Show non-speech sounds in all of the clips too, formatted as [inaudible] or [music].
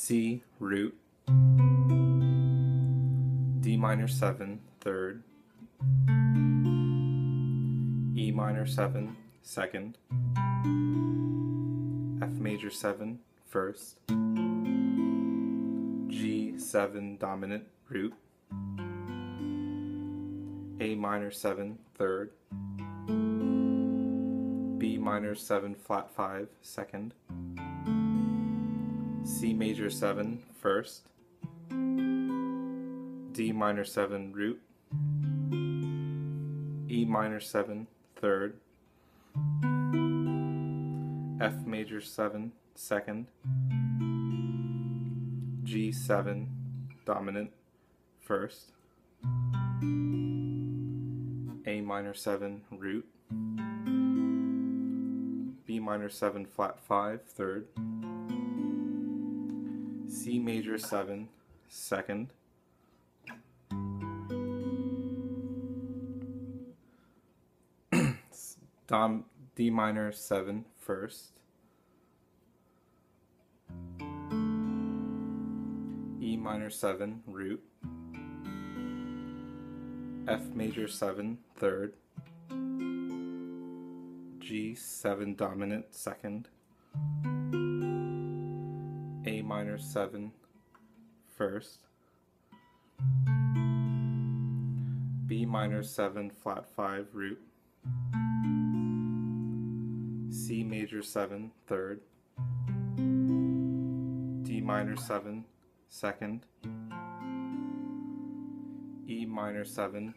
C root, D minor 7 third, E minor 7 second, F major 7 first, G 7 dominant root, A minor 7 third, B minor 7 flat 5 second, C major 7 first, D minor 7 root, E minor 7 third, F major 7 second, G7 dominant first, A minor 7 root, B minor 7 flat 5 third, C major 7 second, [clears throat] Dom, D minor 7 first, E minor 7 root, F major 7 third, G 7 dominant second, A minor 7 first, B minor 7 flat 5 root, C major 7 third, D minor 7 second, E minor 7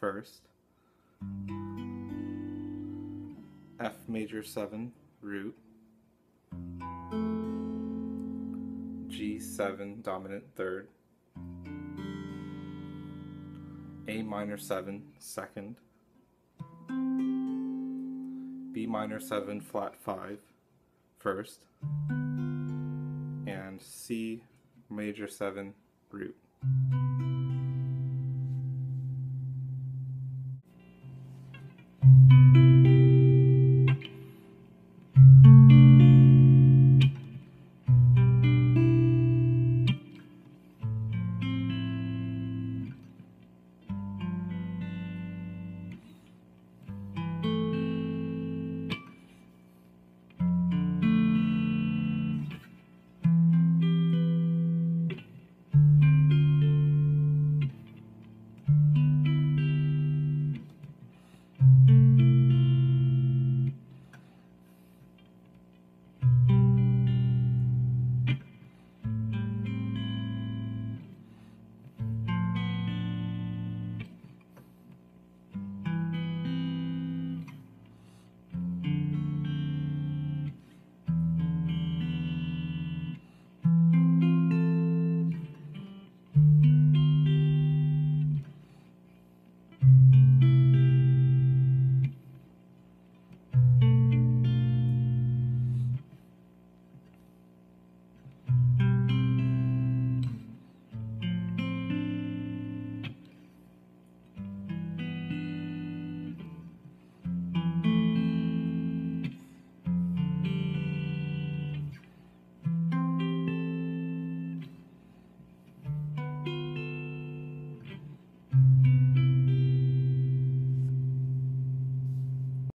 first, F major 7 root, 7 dominant third, A minor 7 second, B minor 7 flat 5 first, and C major 7 root.